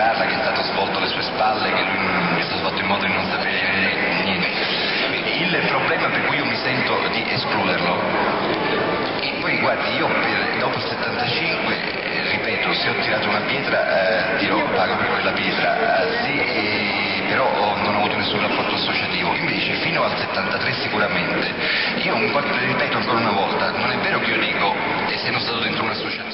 parla, che è stato svolto alle sue spalle, che lui è stato fatto in modo di non sapere niente. Il problema per cui io mi sento di escluderlo, e poi guardi, io per, dopo il 75, eh, ripeto, se ho tirato una pietra, eh, dirò pago per quella pietra, eh, sì, eh, però ho- non ho avuto nessun rapporto associativo. Invece fino al 73 sicuramente, io un ripeto ancora una volta, non è vero che io dico, essendo stato dentro un'associazione...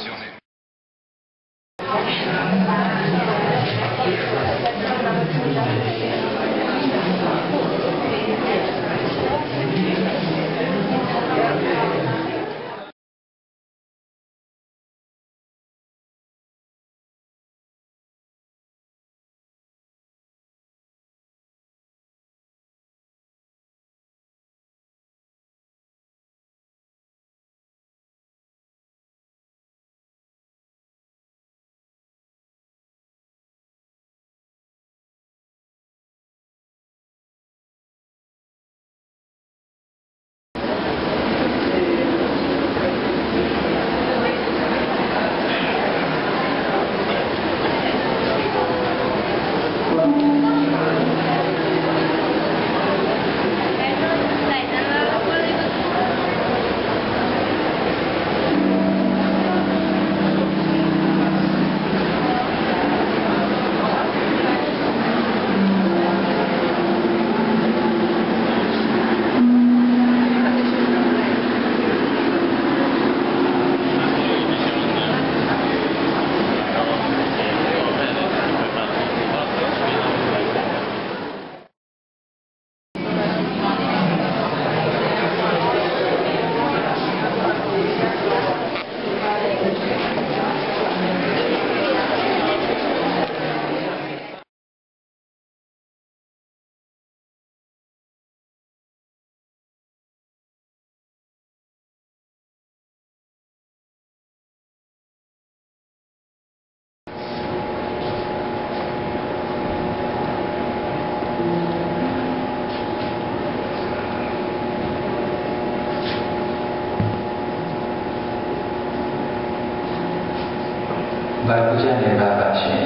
Babucane babace,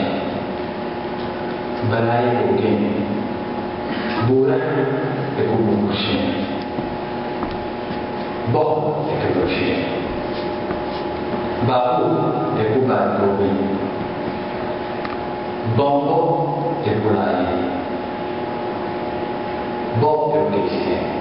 balaye koge, buran e kubukushe, bo e kubushe, babu e kubangobi, bombo e. volta ao.